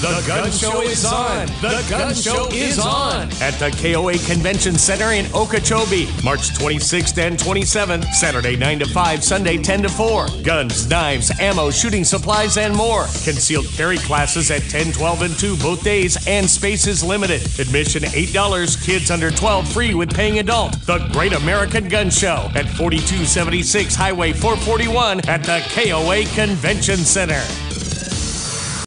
The Gun Show is on. The Gun Show is on at the KOA Convention Center in Okeechobee, March 26th and 27th, Saturday 9 to 5, Sunday 10 to 4. Guns, knives, ammo, shooting supplies, and more. Concealed carry classes at 10, 12, and 2 both days, and space is limited. Admission $8, kids under 12 free with paying adult. The Great American Gun Show at 4276 Highway 441 at the KOA Convention Center.